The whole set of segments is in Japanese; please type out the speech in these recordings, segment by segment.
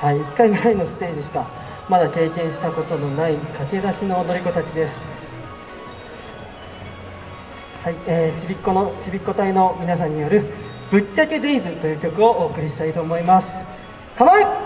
はい、1回ぐらいのステージしかまだ経験したことのない駆け出しの踊り子たちです。はい、えー、ちびっこのちびっこ隊の皆さんによる「ぶっちゃけデイズ」という曲をお送りしたいと思います。構え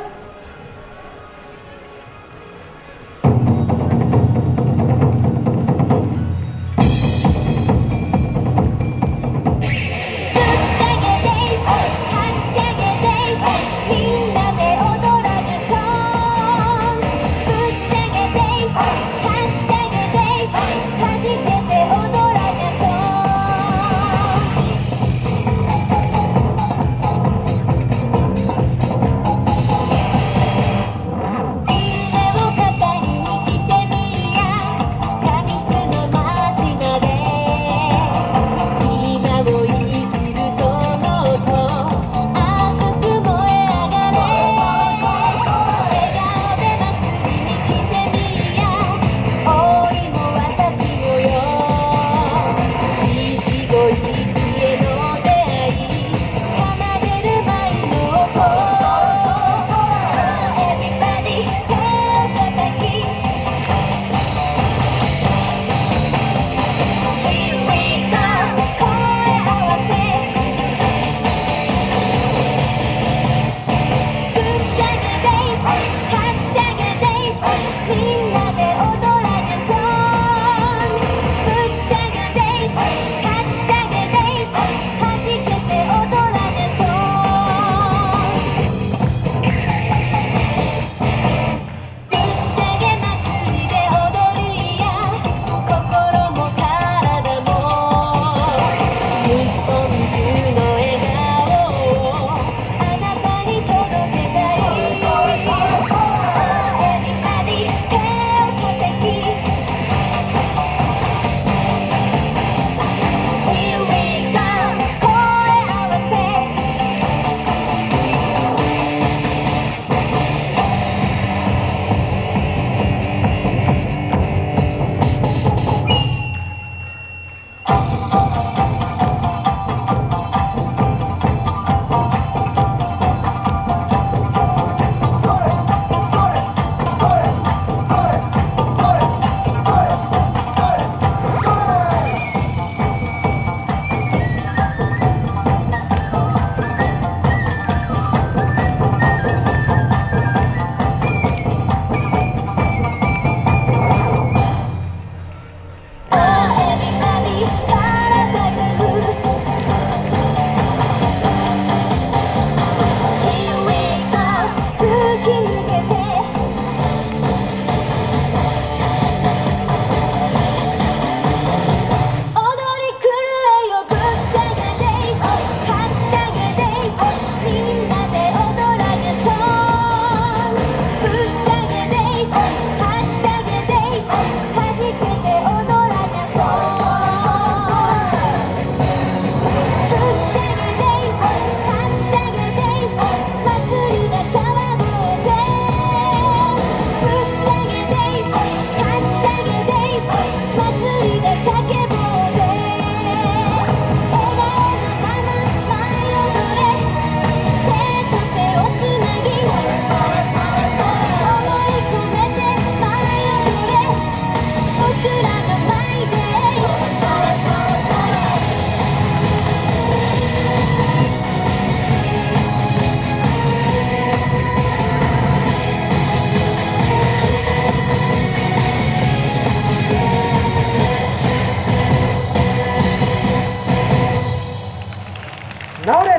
直れ。は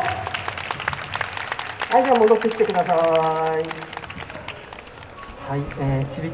いじゃあ戻ってきてください。はい、えー、ちびっ